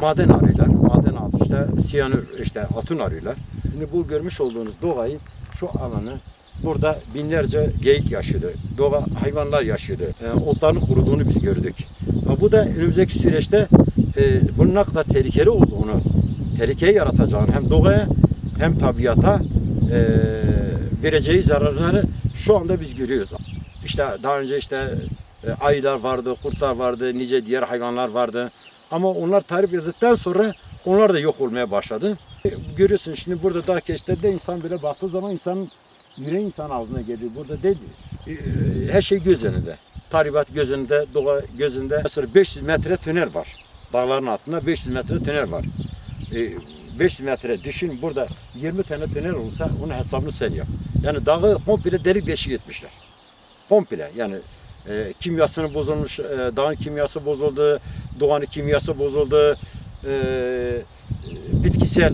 Maden arıyorlar. Maden altı işte siyanür işte altın arıyorlar. Şimdi bu görmüş olduğunuz doğayı şu alanı burada binlerce geyik yaşıyordu. Doğa hayvanlar yaşıyordu. E, otların kuruduğunu biz gördük. Ha, bu da önümüzdeki süreçte e, bunun ne kadar tehlikeli olduğunu, tehlikeyi yaratacağını hem doğaya hem tabiata e, vereceği zararları şu anda biz görüyoruz. İşte daha önce işte e, ayılar vardı, kurtlar vardı, nice diğer hayvanlar vardı. Ama onlar tarif edildikten sonra onlar da yok olmaya başladı. E, Görüyorsun şimdi burada dağ keşiflerinde insan böyle baktığı zaman insanın yüreği insan ağzına geliyor. Burada değil. E, Her şey göz önünde. Tahribat göz doğa göz önünde. Mesela 500 metre tünel var. Dağların altında 500 metre tünel var. E, 500 metre düşün burada 20 tane tünel olsa onun hesabını sen yap. Yani dağı komple delik deşik etmişler. Komple yani e, kimyasını bozulmuş, e, dağın kimyası bozuldu, doğanın kimyası bozuldu, e, e, bitkisel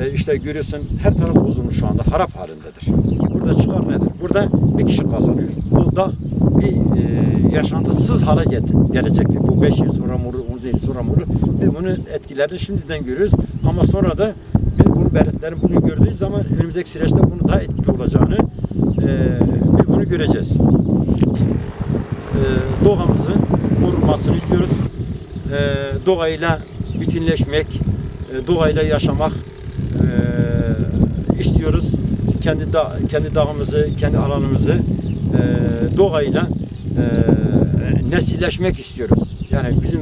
e, işte görüyorsun her taraf bozulmuş şu anda harap halindedir. Burada çıkar nedir? Burada bir kişi kazanıyor. Bu dağ bir e, yaşantısız hale gelecektir. Bu 5 yıl sonra mı olur, 10 yıl sonra mı olur? Biz bunun etkilerini şimdiden görüyoruz ama sonra da biz bunun belirtilerini bugün gördüğümüz zaman önümüzdeki süreçte bunu daha etkili olacağını e, bunu göreceğiz e, doğamızın korunmasını istiyoruz. E, doğayla bütünleşmek, e, doğayla yaşamak e, istiyoruz. Kendi da, kendi dağımızı, kendi alanımızı e, doğayla nesilleşmek istiyoruz. Yani bizim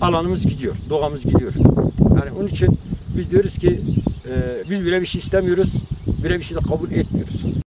alanımız gidiyor, doğamız gidiyor. Yani onun için biz diyoruz ki biz böyle bir şey istemiyoruz, böyle bir şey de kabul etmiyoruz.